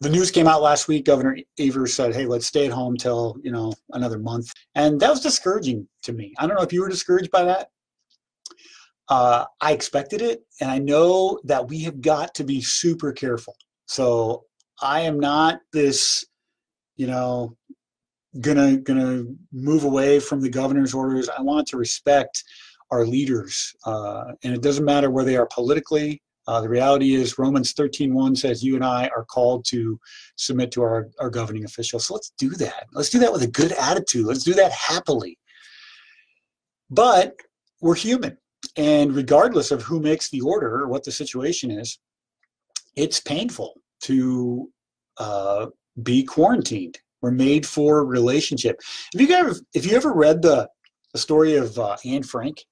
the news came out last week. Governor Evers said, "Hey, let's stay at home till you know another month," and that was discouraging to me. I don't know if you were discouraged by that. Uh, I expected it, and I know that we have got to be super careful. So I am not this, you know, gonna gonna move away from the governor's orders. I want to respect our leaders, uh, and it doesn't matter where they are politically. Uh, the reality is Romans 13.1 says you and I are called to submit to our, our governing officials. So let's do that. Let's do that with a good attitude. Let's do that happily. But we're human. And regardless of who makes the order or what the situation is, it's painful to uh, be quarantined. We're made for relationship. If you ever, if you ever read the, the story of uh, Anne Frank,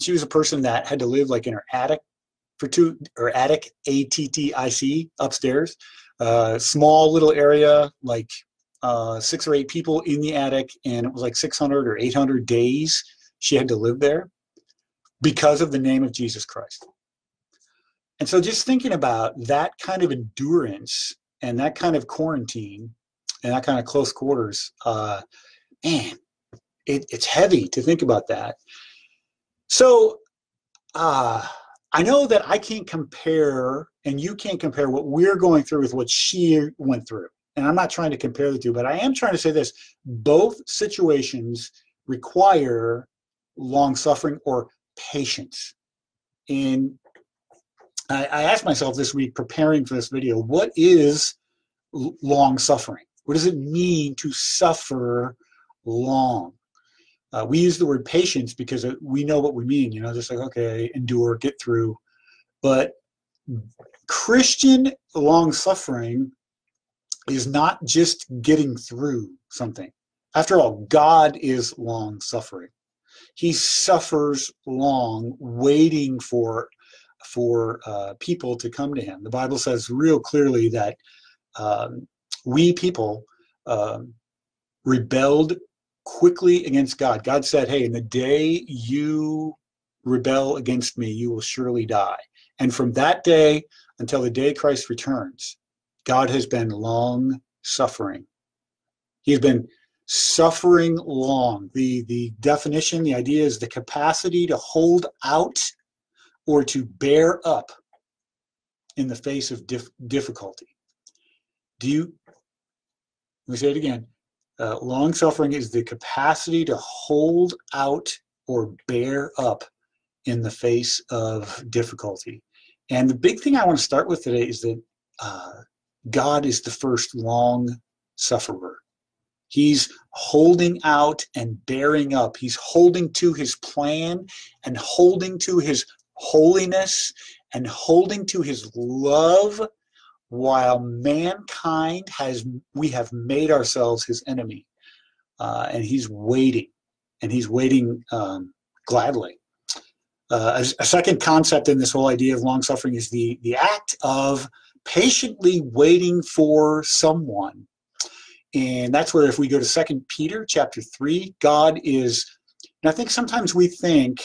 she was a person that had to live like in her attic for two or attic A T T I C upstairs, uh, small little area like uh, six or eight people in the attic, and it was like 600 or 800 days she had to live there because of the name of Jesus Christ. And so just thinking about that kind of endurance and that kind of quarantine and that kind of close quarters, uh, man, it, it's heavy to think about that. So uh, I know that I can't compare, and you can't compare what we're going through with what she went through. And I'm not trying to compare the two, but I am trying to say this both situations require long suffering or patience. And I, I asked myself this week, preparing for this video, what is long suffering? What does it mean to suffer long? Uh, we use the word patience because we know what we mean, you know, just like, okay, endure, get through. But Christian long suffering is not just getting through something. After all, God is long suffering he suffers long waiting for for uh, people to come to him. The Bible says real clearly that um, we people um, rebelled quickly against God. God said, "Hey, in the day you rebel against me, you will surely die." And from that day until the day Christ returns, God has been long suffering. He has been suffering long. The, the definition, the idea is the capacity to hold out or to bear up in the face of dif- difficulty. Do you, let me say it again. Uh, long suffering is the capacity to hold out or bear up in the face of difficulty. And the big thing I want to start with today is that uh, God is the first long sufferer. He's holding out and bearing up. He's holding to his plan and holding to his holiness and holding to his love while mankind has we have made ourselves his enemy uh, and he's waiting and he's waiting um, gladly. Uh, a, a, second concept in this whole idea of long suffering is the the act of patiently waiting for someone. And that's where if we go to second peter chapter 3 god is and i think sometimes we think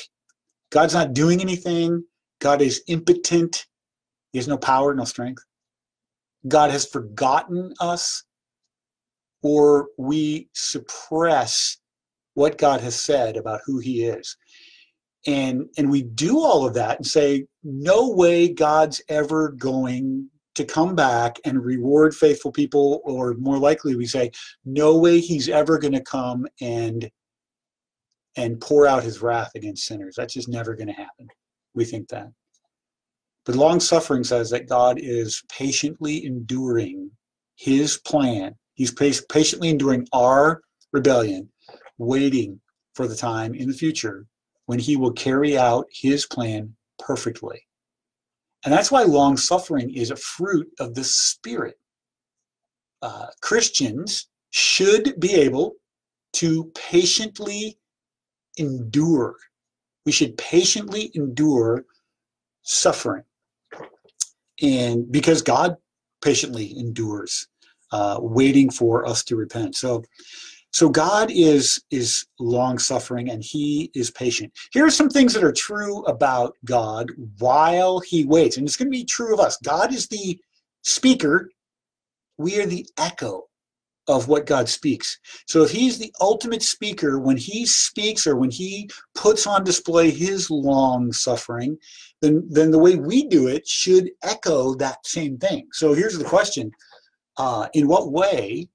god's not doing anything god is impotent he has no power no strength god has forgotten us or we suppress what god has said about who he is and and we do all of that and say no way god's ever going to come back and reward faithful people, or more likely, we say, no way he's ever going to come and and pour out his wrath against sinners. That's just never going to happen. We think that. But long suffering says that God is patiently enduring his plan. He's patiently enduring our rebellion, waiting for the time in the future when he will carry out his plan perfectly. And that's why long suffering is a fruit of the Spirit. Uh, Christians should be able to patiently endure. We should patiently endure suffering. And because God patiently endures, uh, waiting for us to repent. So so God is is long suffering and he is patient. Here are some things that are true about God while he waits. And it's going to be true of us. God is the speaker we are the echo of what God speaks. So if he's the ultimate speaker, when he speaks or when he puts on display his long suffering, then, then the way we do it should echo that same thing. So here's the question uh, In what way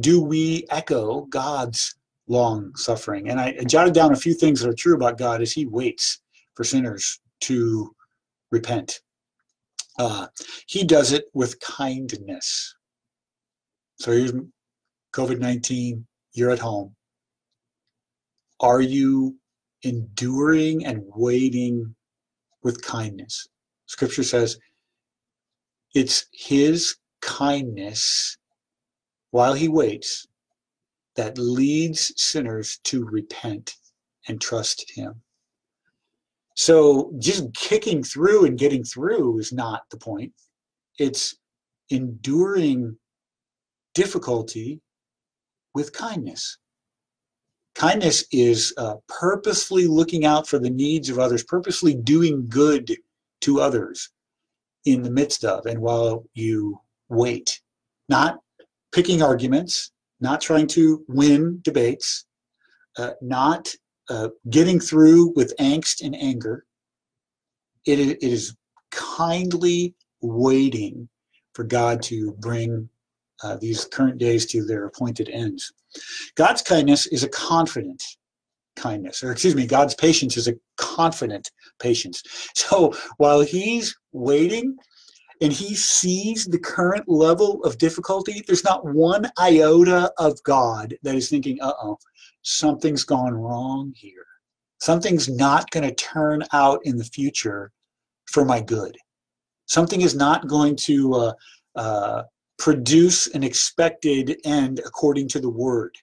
do we echo God's long suffering? And I, I jotted down a few things that are true about God as he waits for sinners to repent. Uh, he does it with kindness. So here's COVID 19, you're at home. Are you enduring and waiting with kindness? Scripture says it's his kindness while he waits that leads sinners to repent and trust him. So just kicking through and getting through is not the point. It's enduring difficulty with kindness. Kindness is uh, purposely looking out for the needs of others, purposely doing good to others in the midst of and while you wait. Not picking arguments, not trying to win debates, uh, not uh, getting through with angst and anger. It, it is kindly waiting for God to bring uh, these current days to their appointed ends. God's kindness is a confident kindness, or excuse me, God's patience is a confident patience. So while He's waiting and He sees the current level of difficulty, there's not one iota of God that is thinking, uh oh, something's gone wrong here. Something's not going to turn out in the future for my good. Something is not going to uh, uh, produce an expected end according to the word.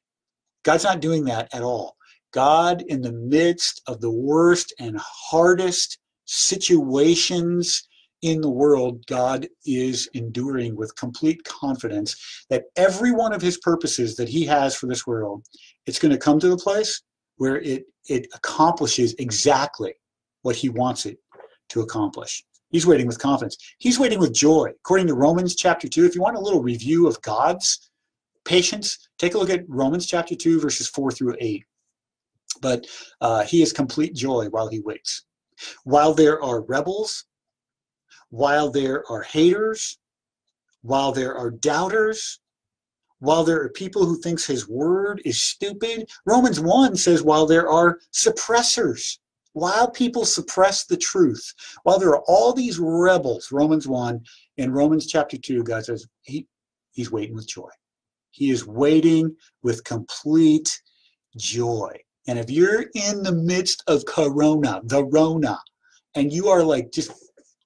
God's not doing that at all. God, in the midst of the worst and hardest situations in the world, God is enduring with complete confidence that every one of his purposes that he has for this world, it's going to come to the place where it, it accomplishes exactly what he wants it to accomplish. He's waiting with confidence. He's waiting with joy. According to Romans chapter 2, if you want a little review of God's patience, take a look at Romans chapter 2, verses 4 through 8. But uh, he has complete joy while he waits. While there are rebels, while there are haters, while there are doubters, while there are people who thinks his word is stupid, Romans 1 says while there are suppressors, while people suppress the truth, while there are all these rebels, Romans 1 and Romans chapter 2, God says he, he's waiting with joy. He is waiting with complete joy. And if you're in the midst of corona, the Rona, and you are like just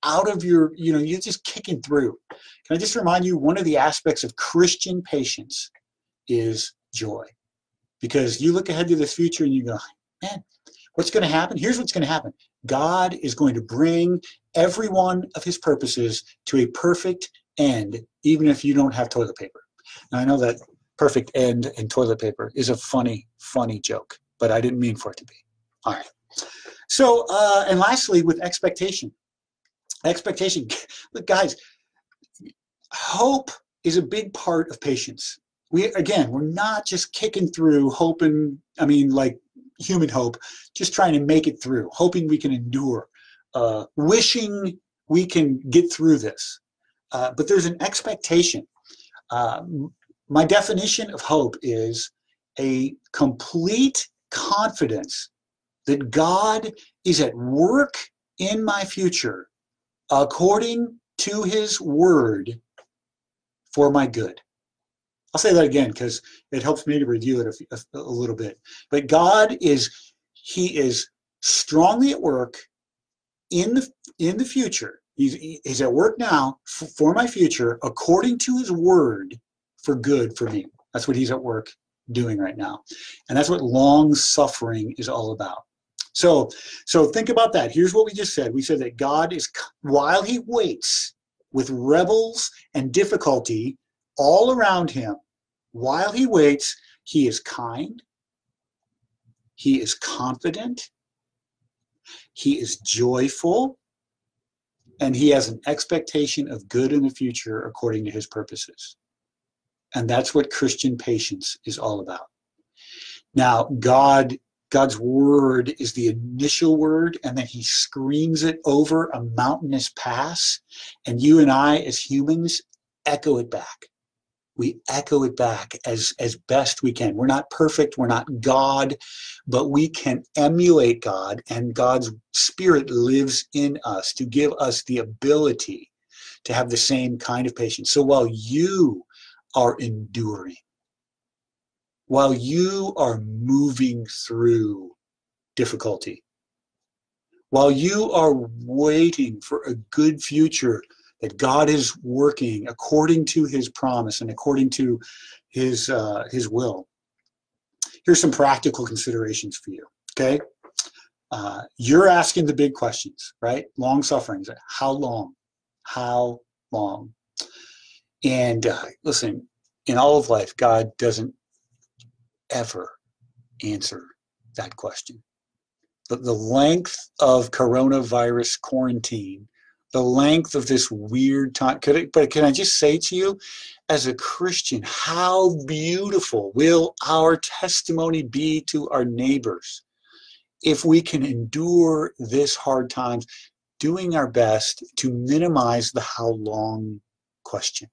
out of your, you know, you're just kicking through. Can I just remind you, one of the aspects of Christian patience is joy. Because you look ahead to this future and you go, man, What's going to happen? Here's what's going to happen God is going to bring every one of his purposes to a perfect end, even if you don't have toilet paper. Now, I know that perfect end and toilet paper is a funny, funny joke, but I didn't mean for it to be. All right. So, uh, and lastly, with expectation. Expectation. Look, guys, hope is a big part of patience. We, again, we're not just kicking through, hoping, I mean, like human hope, just trying to make it through, hoping we can endure, uh, wishing we can get through this. Uh, but there's an expectation. Uh, my definition of hope is a complete confidence that God is at work in my future according to his word for my good. I'll say that again because it helps me to review it a, a, a, little bit. But God is He is strongly at work in the in the future. He's, he's at work now for my future according to His word for good for me. That's what He's at work doing right now, and that's what long suffering is all about. So, so think about that. Here's what we just said. We said that God is while He waits with rebels and difficulty all around him while he waits, he is kind, he is confident, he is joyful, and he has an expectation of good in the future according to his purposes. And that's what Christian patience is all about. Now, God God's word is the initial word, and then he screams it over a mountainous pass. And you and I, as humans, echo it back. We echo it back as, as best we can. We're not perfect, we're not God, but we can emulate God, and God's Spirit lives in us to give us the ability to have the same kind of patience. So while you are enduring, while you are moving through difficulty, while you are waiting for a good future that God is working according to his promise and according to his, uh, his will. Here's some practical considerations for you, okay? Uh, you're asking the big questions, right? Long sufferings. How long? How long? And uh, listen, in all of life, God doesn't ever answer that question. But the length of coronavirus quarantine, the length of this weird time, could it, but can I just say to you, as a Christian, how beautiful will our testimony be to our neighbors if we can endure this hard times, doing our best to minimize the how long question.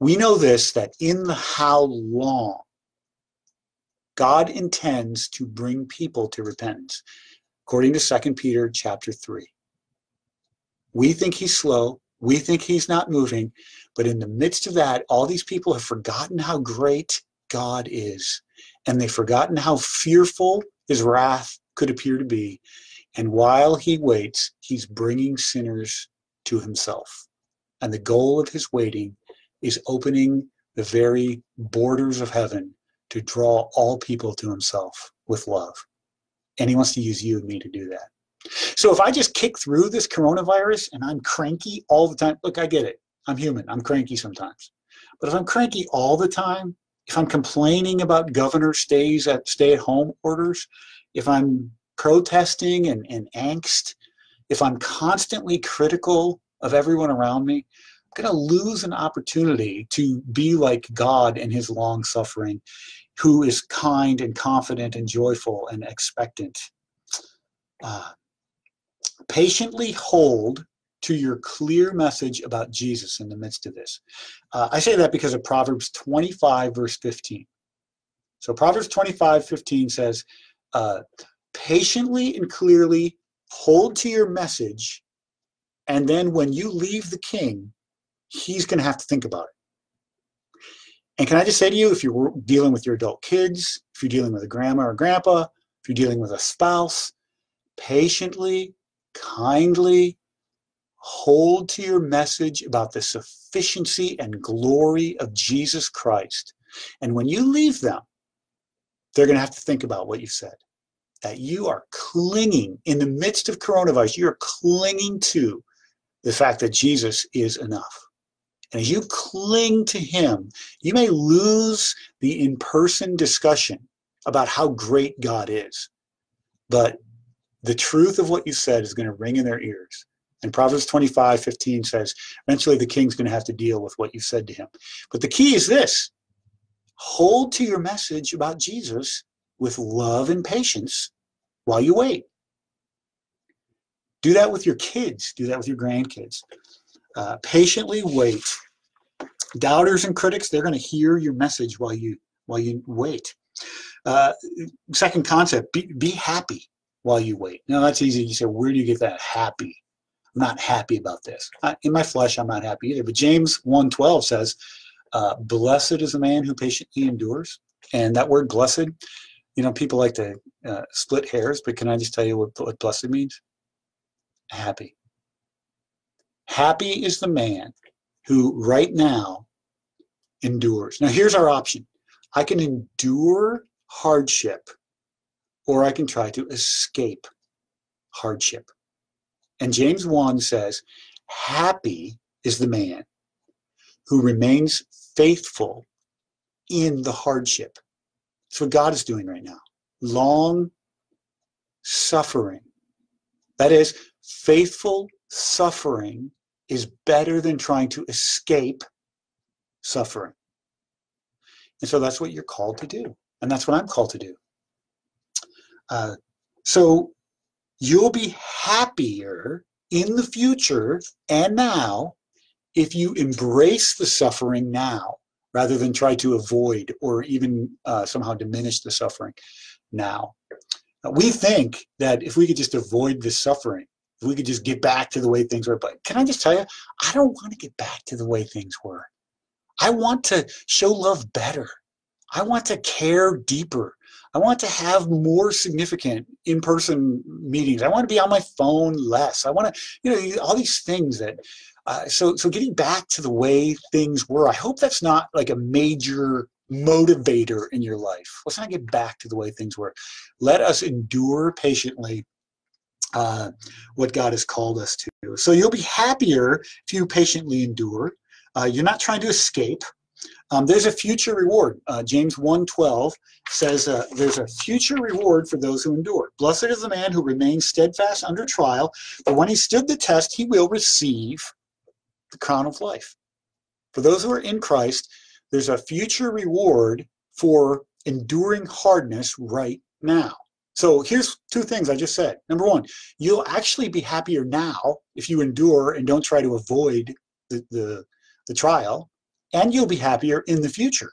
We know this that in the how long, God intends to bring people to repentance, according to 2 Peter chapter 3. We think he's slow, we think he's not moving, but in the midst of that, all these people have forgotten how great God is, and they've forgotten how fearful his wrath could appear to be. And while he waits, he's bringing sinners to himself. And the goal of his waiting is opening the very borders of heaven to draw all people to himself with love. And he wants to use you and me to do that. So if I just kick through this coronavirus and I'm cranky all the time, look, I get it. I'm human. I'm cranky sometimes. But if I'm cranky all the time, if I'm complaining about governor stays at stay at home orders, if I'm protesting and, and angst, if I'm constantly critical of everyone around me, I'm going to lose an opportunity to be like God in his long suffering who is kind and confident and joyful and expectant. Uh, patiently hold to your clear message about Jesus in the midst of this. Uh, I say that because of Proverbs 25, verse 15. So Proverbs 25, 15 says, uh, patiently and clearly hold to your message, and then when you leave the king, he's going to have to think about it. And can I just say to you, if you're dealing with your adult kids, if you're dealing with a grandma or grandpa, if you're dealing with a spouse, patiently, kindly hold to your message about the sufficiency and glory of Jesus Christ. And when you leave them, they're going to have to think about what you said. That you are clinging in the midst of coronavirus, you're clinging to the fact that Jesus is enough. And as you cling to Him, you may lose the in person discussion about how great God is. But the truth of what you said is going to ring in their ears. And Proverbs 25, 15 says, eventually the king's going to have to deal with what you said to him. But the key is this hold to your message about Jesus with love and patience while you wait. Do that with your kids, do that with your grandkids. Uh, patiently wait. Doubters and critics, they're going to hear your message while you while you wait. Uh, second concept: be, be happy while you wait. Now that's easy. You say, where do you get that happy? I'm not happy about this. I, in my flesh, I'm not happy either. But James 1:12 says, uh, "Blessed is the man who patiently endures." And that word "blessed," you know, people like to uh, split hairs, but can I just tell you what, what blessed means? Happy. Happy is the man who right now endures. Now, here's our option I can endure hardship, or I can try to escape hardship. And James 1 says, Happy is the man who remains faithful in the hardship. That's what God is doing right now. Long suffering. That is, faithful suffering is better than trying to escape suffering. And so that's what you're called to do. And that's what I'm called to do. Uh, so you'll be happier in the future and now if you embrace the suffering now rather than try to avoid or even uh, somehow diminish the suffering now. Uh, we think that if we could just avoid the suffering, if we could just get back to the way things were. But can I just tell you, I don't want to get back to the way things were. I want to show love better. I want to care deeper. I want to have more significant in-person meetings. I want to be on my phone less. I want to, you know, all these things that. Uh, so, so getting back to the way things were. I hope that's not like a major motivator in your life. Let's not get back to the way things were. Let us endure patiently uh, what God has called us to. So you'll be happier if you patiently endure. Uh, you're not trying to escape. Um, there's a future reward. Uh, James 1.12 says uh, there's a future reward for those who endure. Blessed is the man who remains steadfast under trial, for when he stood the test, he will receive the crown of life. For those who are in Christ, there's a future reward for enduring hardness right now. So here's two things I just said. Number one, you'll actually be happier now if you endure and don't try to avoid the, the, the trial and you'll be happier in the future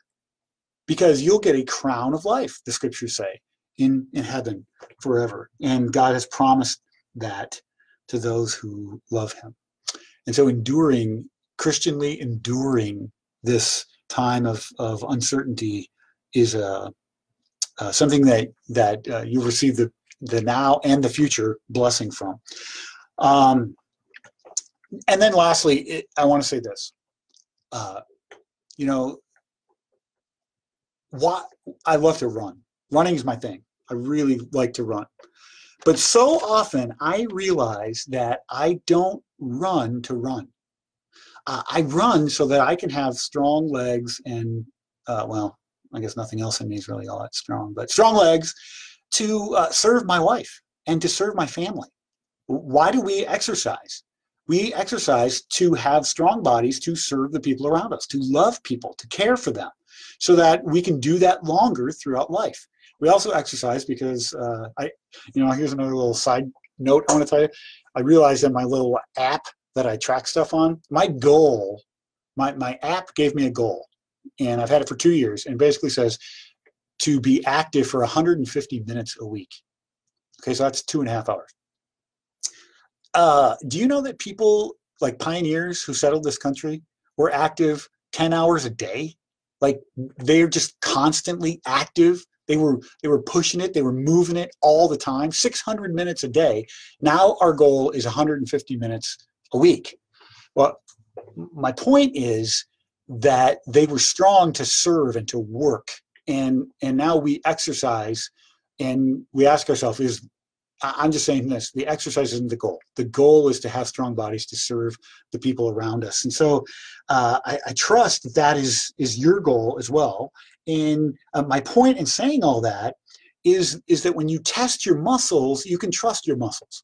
because you'll get a crown of life, the scriptures say, in, in heaven forever. And God has promised that to those who love him. And so enduring, Christianly enduring this time of, of uncertainty is a, uh, something that, that uh, you receive the, the now and the future blessing from. Um, and then lastly, it, I want to say this. Uh, you know, what I love to run. Running is my thing. I really like to run. But so often I realize that I don't run to run. Uh, I run so that I can have strong legs and, uh, well, I guess nothing else in me is really all that strong, but strong legs to uh, serve my wife and to serve my family. Why do we exercise? We exercise to have strong bodies to serve the people around us, to love people, to care for them, so that we can do that longer throughout life. We also exercise because uh, I, you know, here's another little side note I want to tell you. I realized in my little app that I track stuff on, my goal, my, my app gave me a goal, and I've had it for two years, and basically says to be active for 150 minutes a week. Okay, so that's two and a half hours. Uh, do you know that people like pioneers who settled this country were active 10 hours a day? Like they're just constantly active. They were they were pushing it. They were moving it all the time. 600 minutes a day. Now our goal is 150 minutes a week. Well, my point is that they were strong to serve and to work, and and now we exercise, and we ask ourselves: Is I'm just saying this the exercise isn't the goal. The goal is to have strong bodies to serve the people around us. And so uh, I, I, trust that that is, is your goal as well. And uh, my point in saying all that is, is that when you test your muscles, you can trust your muscles.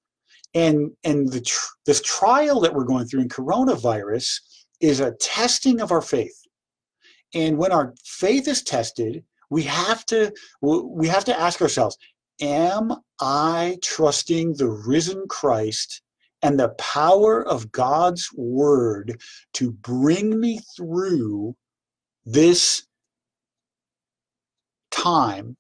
And, and the tr- this trial that we're going through in coronavirus is a testing of our faith. And when our faith is tested, we have to we have to ask ourselves Am I trusting the risen Christ and the power of God's word to bring me through this time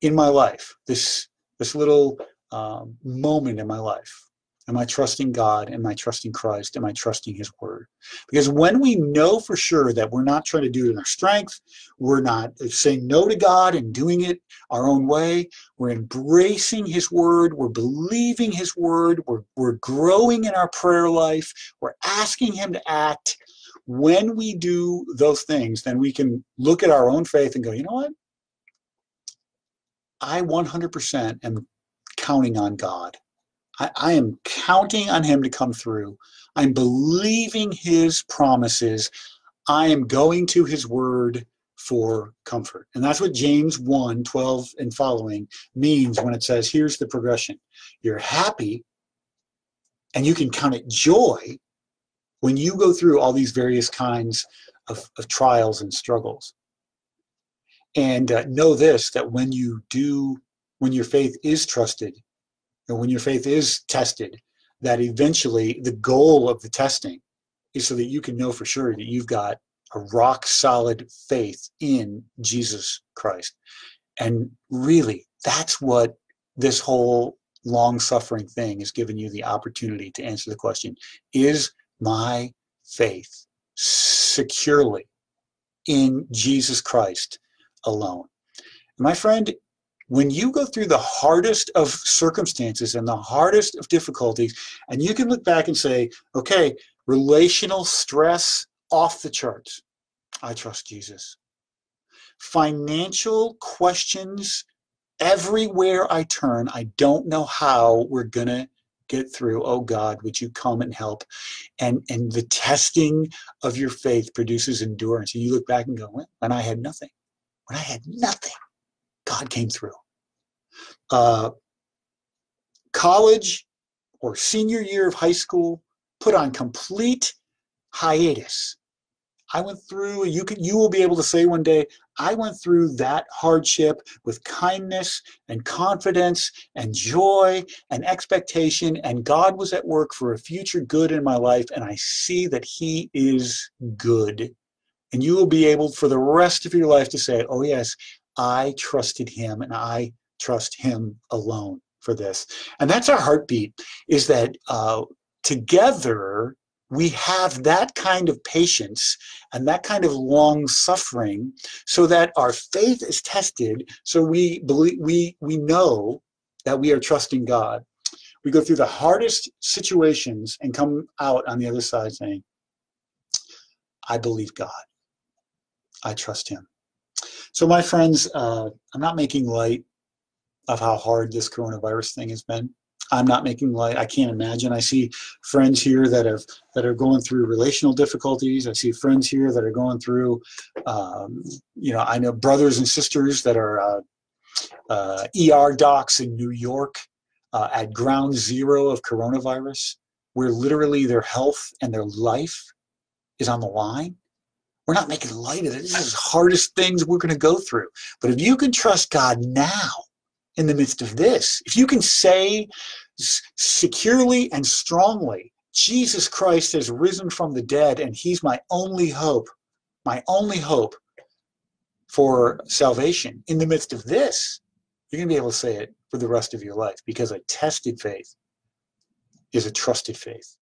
in my life, this, this little um, moment in my life? Am I trusting God? Am I trusting Christ? Am I trusting His Word? Because when we know for sure that we're not trying to do it in our strength, we're not saying no to God and doing it our own way, we're embracing His Word, we're believing His Word, we're, we're growing in our prayer life, we're asking Him to act. When we do those things, then we can look at our own faith and go, you know what? I 100% am counting on God. I, I am counting on him to come through. I'm believing his promises. I am going to his word for comfort. And that's what James 1 12 and following means when it says, here's the progression. You're happy And you can count it joy when you go through all these various kinds of, of trials and struggles. And uh, know this that when you do, when your faith is trusted, and when your faith is tested, that eventually the goal of the testing is so that you can know for sure that you've got a rock solid faith in Jesus Christ. And really, that's what this whole long suffering thing has given you the opportunity to answer the question Is my faith securely in Jesus Christ alone? My friend, when you go through the hardest of circumstances and the hardest of difficulties, and you can look back and say, okay, relational stress off the charts. I trust Jesus. Financial questions everywhere I turn. I don't know how we're going to get through. Oh God, would you come and help? And and the testing of your faith produces endurance. And you look back and go, well, when I had nothing, when I had nothing, God came through. Uh, college or senior year of high school put on complete hiatus. I went through, you can you will be able to say one day, I went through that hardship with kindness and confidence and joy and expectation, and God was at work for a future good in my life, and I see that He is good. And you will be able for the rest of your life to say, Oh, yes, I trusted Him and I trust Him alone for this. And that's our heartbeat, is that uh, together we have that kind of patience and that kind of long suffering so that our faith is tested so we believe we we know that we are trusting god. We go through the hardest situations and come out on the other side saying i believe god. I trust him so my friends uh, i'm not making light of how hard this coronavirus thing has been I'm not making light. I can't imagine. I see friends here that have that are going through relational difficulties. I see friends here that are going through, um, you know, I know brothers and sisters that are uh, uh, ER docs in New York uh, at ground zero of coronavirus, where literally their health and their life is on the line. We're not making light of it. This is the hardest things we're going to go through. But if you can trust God now, in the midst of this. If you can say securely and strongly, Jesus Christ has risen from the dead and he's my only hope, my only hope for salvation in the midst of this, you're going to be able to say it for the rest of your life because a tested faith is a trusted faith.